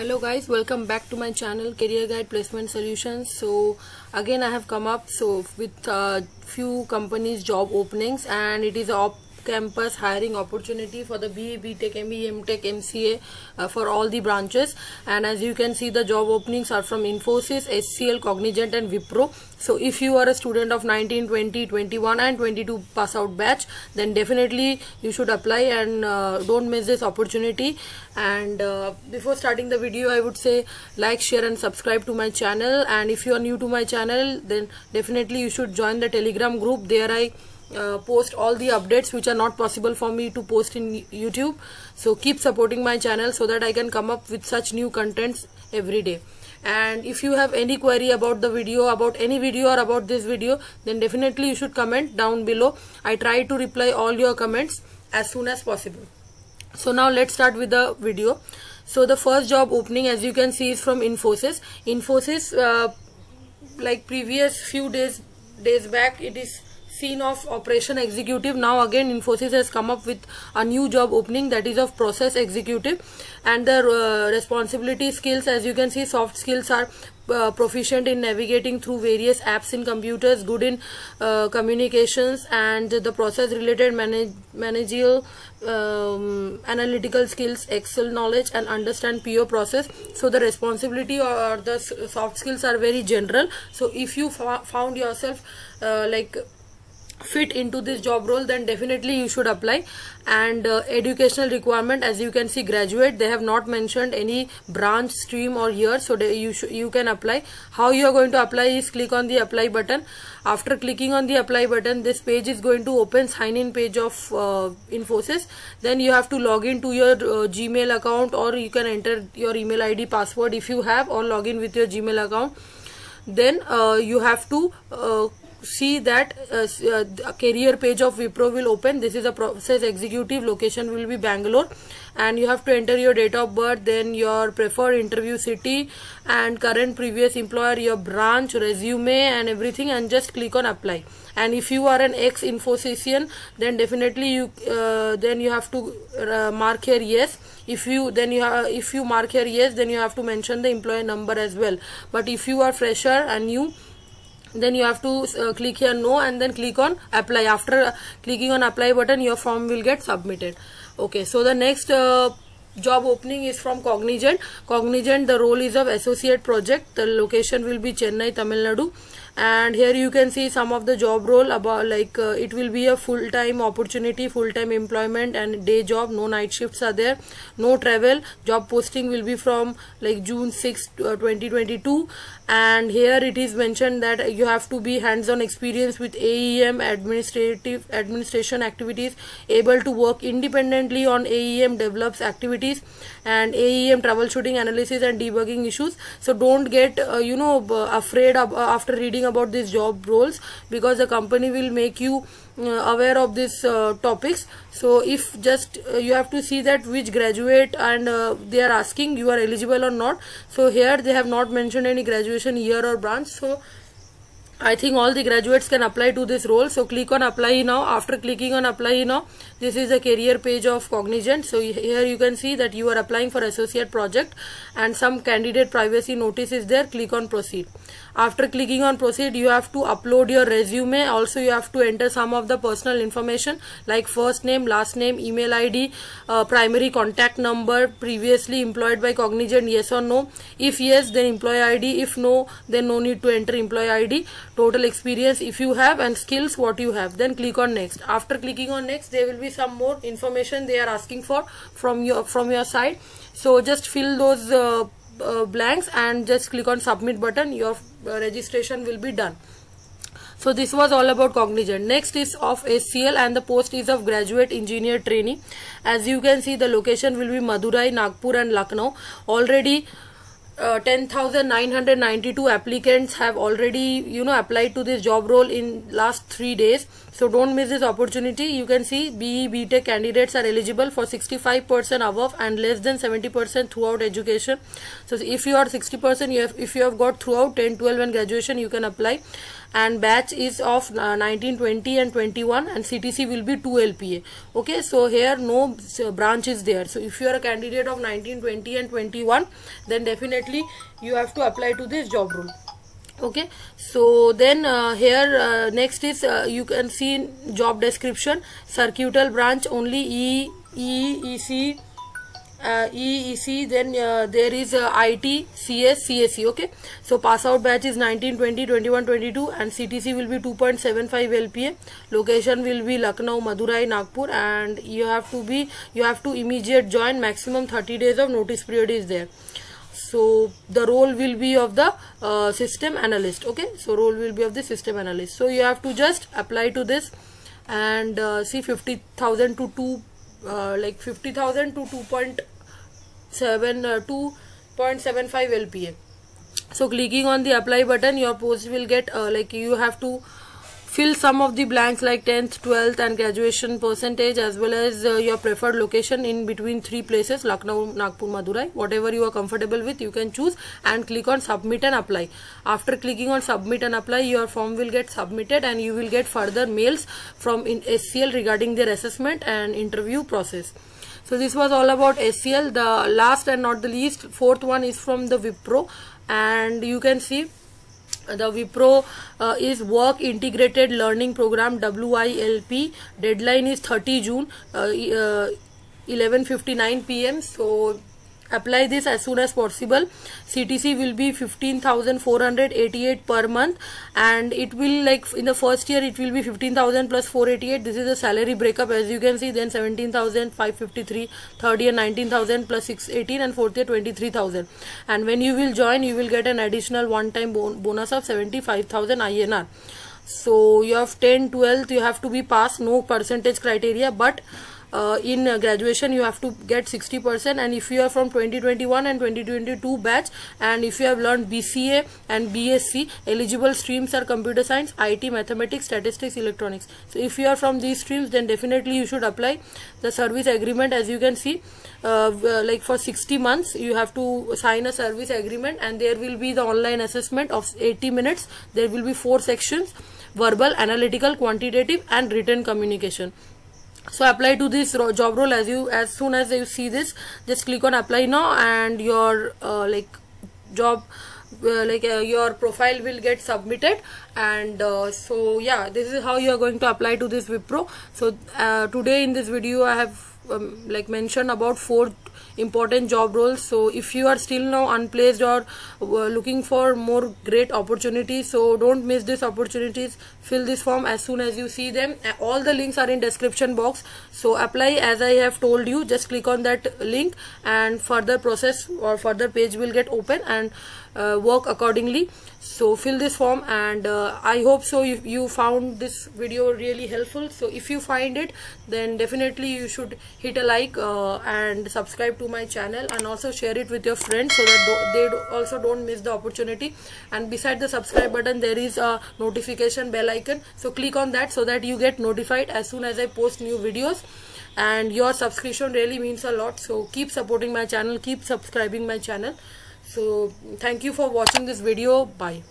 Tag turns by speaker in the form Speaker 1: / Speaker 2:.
Speaker 1: hello guys. Welcome back to my channel career guide placement solutions. So again i have come up so with uh, few companies job openings and it is a campus hiring opportunity for the BA, BTech, ME, MTech, MCA uh, for all the branches. And as you can see the job openings are from Infosys, HCL, Cognizant and Wipro. So if you are a student of 19, 20, 21 and 22 pass out batch then definitely you should apply and uh, don't miss this opportunity. And uh, before starting the video I would say like, share and subscribe to my channel. And if you are new to my channel then definitely you should join the telegram group. There I uh, post all the updates which are not possible for me to post in YouTube. So keep supporting my channel so that I can come up with such new contents every day. And if you have any query about the video, about any video or about this video, then definitely you should comment down below. I try to reply all your comments as soon as possible. So now let's start with the video. So the first job opening as you can see is from Infosys. Infosys uh, like previous few days days back it is scene of operation executive. Now again infosys has come up with a new job opening that is of process executive. And the uh, responsibility skills as you can see soft skills are uh, proficient in navigating through various apps in computers good in uh, communications and the process related manage managerial um, analytical skills excel knowledge and understand PO process. So the responsibility or the soft skills are very general. So if you found yourself uh, like fit into this job role then definitely you should apply. And uh, educational requirement as you can see graduate they have not mentioned any branch stream or year so you you can apply. How you are going to apply is click on the apply button. After clicking on the apply button this page is going to open sign in page of uh, infosys. Then you have to log in to your uh, gmail account or you can enter your email id password if you have or log in with your gmail account. Then uh, you have to uh, see that uh, uh career page of Wipro will open. This is a process executive. Location will be Bangalore. And you have to enter your date of birth, then your preferred interview city and current previous employer, your branch, resume and everything and just click on apply. And if you are an ex-Infosys, then definitely you uh, then you have to uh, mark here yes. If you then you have, if you mark here yes, then you have to mention the employer number as well. But if you are fresher and you then you have to uh, click here no and then click on apply. After uh, clicking on apply button your form will get submitted. Okay so the next uh, job opening is from cognizant. Cognizant the role is of associate project. The location will be chennai tamil nadu and here you can see some of the job role about like uh, it will be a full-time opportunity full-time employment and day job. No night shifts are there. No travel. Job posting will be from like June 6 uh, 2022 and here it is mentioned that you have to be hands-on experience with AEM administrative administration activities able to work independently on AEM DevOps activities and AEM troubleshooting analysis and debugging issues. So don't get uh, you know afraid of, uh, after reading about these job roles because the company will make you uh, aware of these uh, topics so if just uh, you have to see that which graduate and they are asking you are eligible or not so here they have not mentioned any graduation year or branch so I think all the graduates can apply to this role. So click on apply now. After clicking on apply now, this is the career page of Cognizant. So here you can see that you are applying for associate project and some candidate privacy notice is there. Click on proceed. After clicking on proceed, you have to upload your resume. Also, you have to enter some of the personal information like first name, last name, email ID, uh, primary contact number, previously employed by Cognizant, yes or no. If yes, then employee ID. If no, then no need to enter employee ID total experience if you have and skills what you have then click on next after clicking on next there will be some more information they are asking for from your from your side so just fill those uh, uh, blanks and just click on submit button your uh, registration will be done so this was all about Cognizant. Next is of HCL and the post is of graduate engineer trainee. As you can see the location will be Madurai, Nagpur and Lucknow. Already uh, 10,992 applicants have already you know applied to this job role in last three days so don't miss this opportunity. You can see BE BTech candidates are eligible for 65% above and less than 70% throughout education. So if you are 60% you have if you have got throughout 10 12 and graduation you can apply. And batch is of uh, 19 20 and 21 and CTC will be 2 LPA okay? So here no branch is there. So if you are a candidate of 19 20 and 21 then definitely you have to apply to this job role okay so then uh, here uh, next is uh, you can see job description circuital branch only e e ec uh, EEC then uh, there is uh, IT CS CSE okay so pass out batch is 19 20 21 22 and CTC will be 2.75 LPA location will be Lucknow Madurai Nagpur and you have to be you have to immediate join maximum 30 days of notice period is there so the role will be of the uh, system analyst okay? So role will be of the system analyst. So you have to just apply to this and uh, see 50000 to 2 uh, like 50000 to 2.7 uh, 2.75 lpa so clicking on the apply button your post will get uh, like you have to fill some of the blanks like 10th 12th and graduation percentage as well as uh, your preferred location in between three places Lucknow Nagpur Madurai. Whatever you are comfortable with you can choose and click on submit and apply. After clicking on submit and apply your form will get submitted and you will get further mails from in HCL regarding their assessment and interview process. So this was all about HCL the last and not the least fourth one is from the Wipro and you can see the Wipro uh, is work integrated learning program WILP deadline is 30 June uh, 11:59 uh, pm so apply this as soon as possible. Ctc will be 15488 per month and it will like in the first year it will be 15000 plus 488 this is the salary breakup. As you can see then 17553 third year 19000 plus 618 and fourth year 23000 and when you will join you will get an additional one time bon bonus of 75000 inr so you have 10 12th you have to be passed. No percentage criteria but uh, in uh, graduation you have to get 60% and if you are from 2021 and 2022 batch and if you have learned BCA and BSc eligible streams are computer science IT mathematics statistics electronics. So if you are from these streams then definitely you should apply the service agreement. As you can see uh, uh like for 60 months you have to sign a service agreement and there will be the online assessment of 80 minutes. There will be four sections verbal analytical quantitative and written communication so apply to this job role as you as soon as you see this. Just click on apply now and your uh, like job uh, like uh, your profile will get submitted. And uh, so yeah this is how you are going to apply to this wipro. So uh, today in this video i have um, like mentioned about four important job roles so if you are still now unplaced or uh, looking for more great opportunities so don't miss these opportunities. Fill this form as soon as you see them. All the links are in description box. So apply. As i have told you just click on that link and further process or further page will get open. And work accordingly. So fill this form and uh, i hope so you, you found this video really helpful. So if you find it then definitely you should hit a like uh, and subscribe to my channel and also share it with your friends so that they also don't miss the opportunity. And beside the subscribe button there is a notification bell icon. So click on that so that you get notified as soon as i post new videos. And your subscription really means a lot. So keep supporting my channel keep subscribing my channel so thank you for watching this video. Bye